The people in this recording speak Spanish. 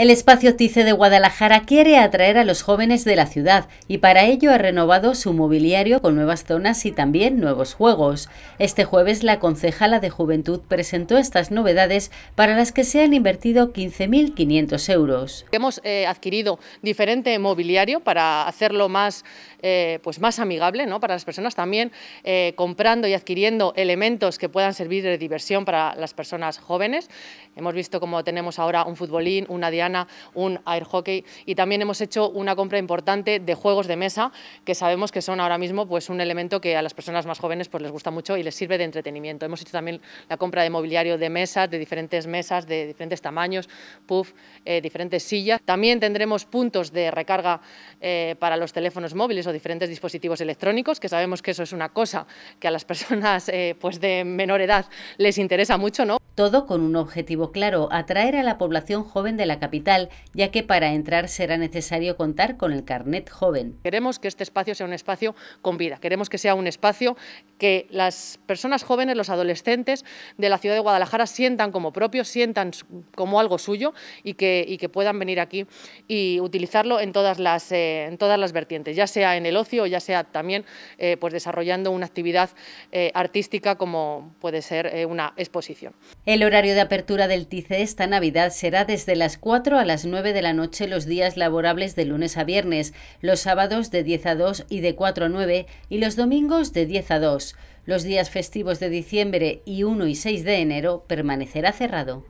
El espacio TICE de Guadalajara quiere atraer a los jóvenes de la ciudad y para ello ha renovado su mobiliario con nuevas zonas y también nuevos juegos. Este jueves la concejala de Juventud presentó estas novedades para las que se han invertido 15.500 euros. Hemos eh, adquirido diferente mobiliario para hacerlo más, eh, pues más amigable ¿no? para las personas, también eh, comprando y adquiriendo elementos que puedan servir de diversión para las personas jóvenes. Hemos visto como tenemos ahora un futbolín, una diana un air hockey y también hemos hecho una compra importante de juegos de mesa que sabemos que son ahora mismo pues un elemento que a las personas más jóvenes pues les gusta mucho y les sirve de entretenimiento. Hemos hecho también la compra de mobiliario de mesas, de diferentes mesas, de diferentes tamaños, puff, eh, diferentes sillas. También tendremos puntos de recarga eh, para los teléfonos móviles o diferentes dispositivos electrónicos, que sabemos que eso es una cosa que a las personas eh, pues de menor edad les interesa mucho, ¿no? Todo con un objetivo claro, atraer a la población joven de la capital, ya que para entrar será necesario contar con el carnet joven. Queremos que este espacio sea un espacio con vida, queremos que sea un espacio que las personas jóvenes, los adolescentes de la ciudad de Guadalajara sientan como propio, sientan como algo suyo y que, que puedan venir aquí y utilizarlo en todas las, eh, en todas las vertientes, ya sea en el ocio ya sea también eh, pues desarrollando una actividad eh, artística como puede ser una exposición. El horario de apertura del TICE esta Navidad será desde las 4 a las 9 de la noche los días laborables de lunes a viernes, los sábados de 10 a 2 y de 4 a 9 y los domingos de 10 a 2. Los días festivos de diciembre y 1 y 6 de enero permanecerá cerrado.